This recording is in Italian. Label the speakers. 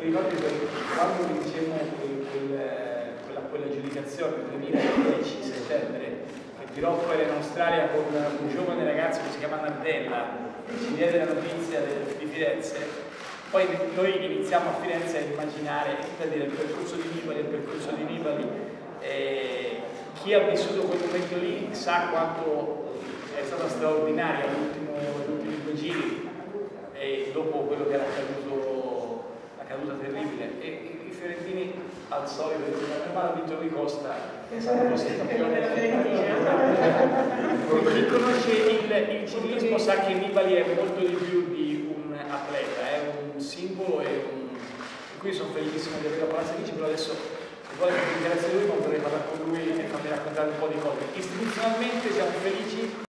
Speaker 1: ricordi quando vincemmo quel, quel, quella, quell'aggiudicazione il 2010 settembre che Tirocco era in Australia con un giovane ragazzo che si chiama Nardella ci diede la notizia di Firenze. Poi noi iniziamo a Firenze a immaginare dire, il percorso di Nibali, il percorso di Nibali e chi ha vissuto quel momento lì sa quanto è stata straordinaria al solito hanno vinto di Costa è stato campione chi conosce il, il ciclismo sa che Nibali è molto di più di un atleta è un simbolo e un... qui sono felicissimo di avere la Palazzo Amici però adesso se vuole che ringrazio lui non vorrei parlare con lui e farmi raccontare un po' di cose. Istituzionalmente siamo felici